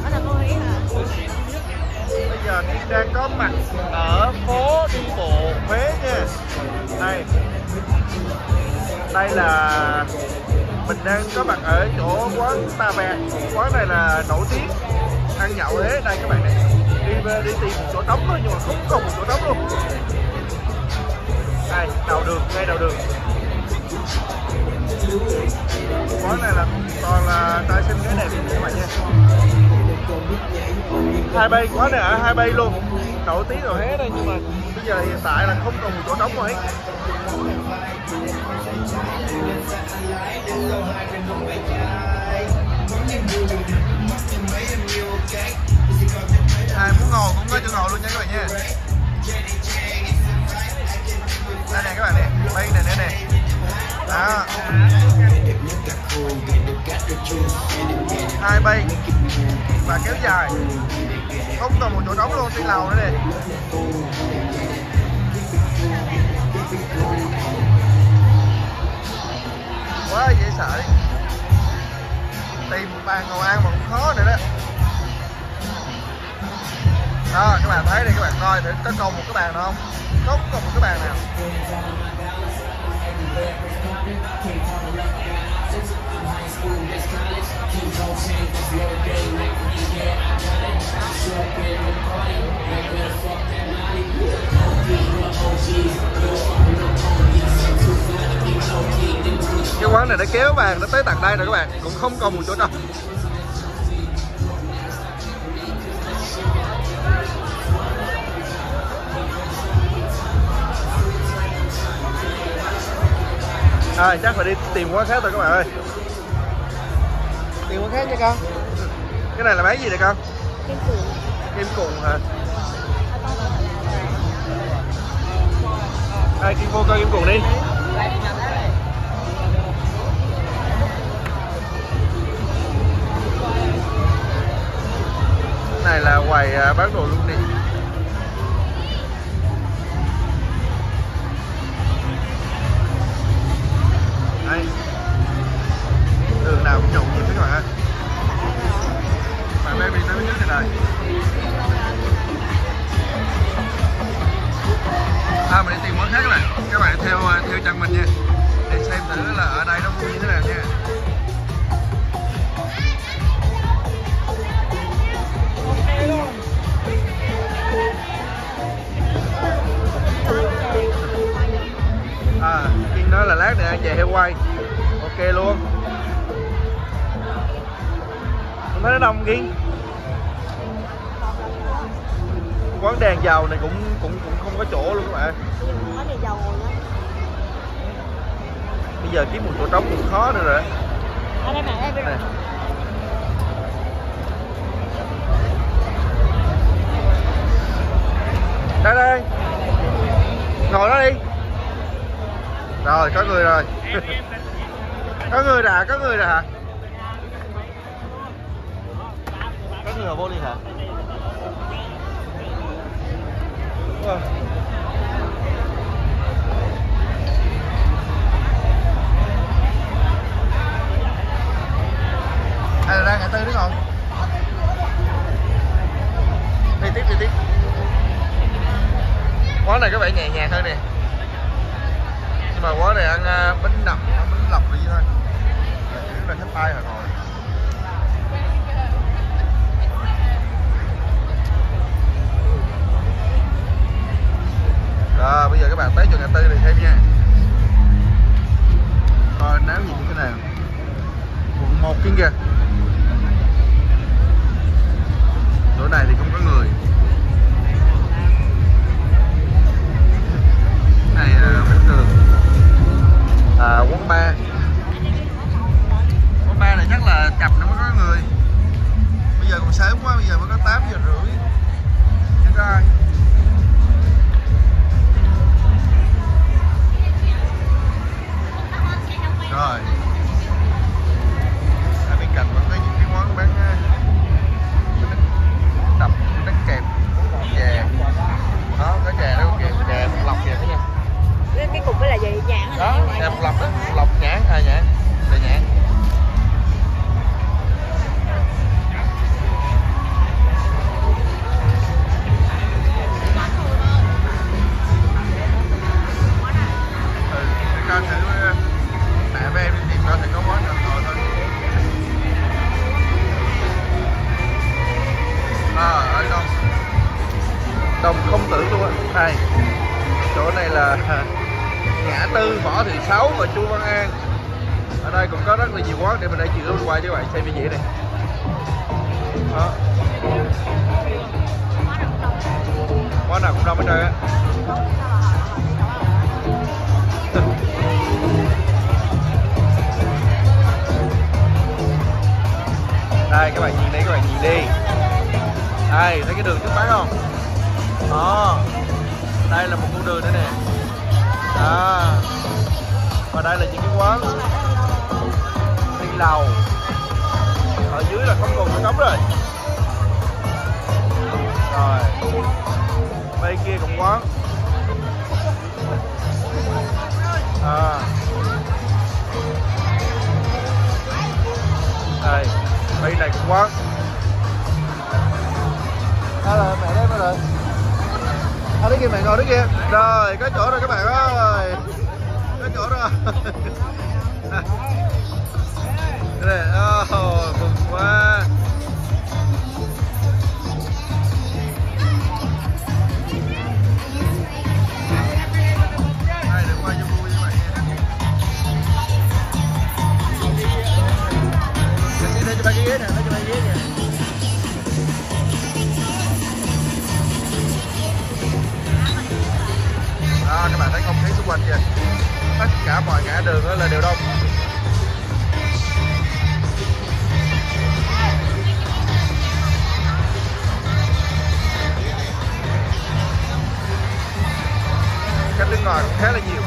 Hả? bây giờ Kiên đang có mặt ở phố đi bộ Huế nha. Đây. Đây là mình đang có mặt ở chỗ quán ta bè, quán này là nổi tiếng ăn nhậu Huế. Đây các bạn này đi về- đi tìm chỗ trống thôi nhưng mà không còn một chỗ trống luôn. Đây đầu đường ngay đầu đường. Quán này là toàn hai bay quán này ở hai bay luôn. Nổi tiếng rồi. Hết đây nhưng mà bây giờ hiện tại là không còn một chỗ trống hết ai muốn ngồi cũng có chỗ ngồi luôn nha các bạn nha. Đây nè các bạn nè bay này nè nè. Đó. Hai bay và kéo dài không còn một chỗ trống luôn trên lầu nữa nè quá dễ sợ đi tìm một bàn ngồi ăn mà cũng khó nữa đó đó các bạn thấy đi các bạn coi thử có còn một cái bàn nào không không còn một cái bàn nào cái quán này đã kéo bàn nó tới tận đây rồi các bạn cũng không còn một chỗ đâu À, chắc phải đi tìm quán khác rồi các bạn ơi. Tìm quán khác nha con cái này là bán gì đây con? Kim cuộn. kim cùng hả? Ai kim vô coi kim cùng đi. Này là quầy à, bán đồ lưu niệm nó đông Kiên quán đèn dầu này cũng cũng cũng không có chỗ luôn các bạn. Nhưng mà có đèn dầu ngồi nữa. bây giờ kiếm một chỗ trống cũng khó nữa rồi. Đây đây bên Này. đây đây. Ngồi đó đi. Rồi có người rồi. Có người đã có người rồi như là vô đi hả? À là ra ngã tư đúng không? Đi tiếp đi tiếp. Quán này có vẻ nhẹ nhàng hơn nè. Nhưng mà quán này ăn uh, bánh nậm bánh lọc ờ, là gì thôi chủ là khách tay họ rồi còn sớm quá bây giờ mới có 8 giờ rưỡi. Chưa có ai rồi. Ờ, à, đồng đồng không tử luôn á. Đây chỗ này là ngã tư võ thị sáu và chu văn an. Ở đây cũng có rất là nhiều quán để mình đã chịu quay cho bạn xem như vậy này đó. quán nào cũng đông hết trơn á. Đây các bạn nhìn đi các bạn nhìn đi đây thấy cái đường trước mắt không? Đó. Đây là một con đường nữa nè. Đó. Và đây là những cái quán đi lầu. Ở dưới là không còn nó cống rồi. Rồi. Bên kia cũng quán. À. đây. Bên này cũng quán à là mẹ đây mà rồi à đấy kia mẹ ngồi đấy kia rồi có chỗ rồi các bạn ơi. Có chỗ rồi. Đây oh, mừng quá. Cả mọi ngã đường đó là đều đông. Khách nước ngoài cũng khá là nhiều.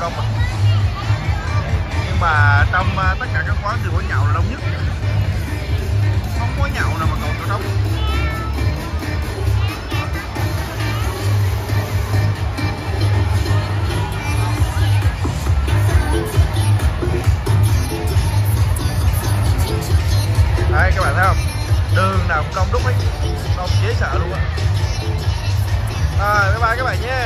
Đông đông mà Nhưng mà trong à, tất cả các quán thì quán nhậu là đông nhất. Không có nhậu nào mà còn chỗ đông. Đây, các bạn thấy không? Đường nào cũng đông đúc hết đông dễ sợ luôn á. Rồi, bye bye các bạn nhé.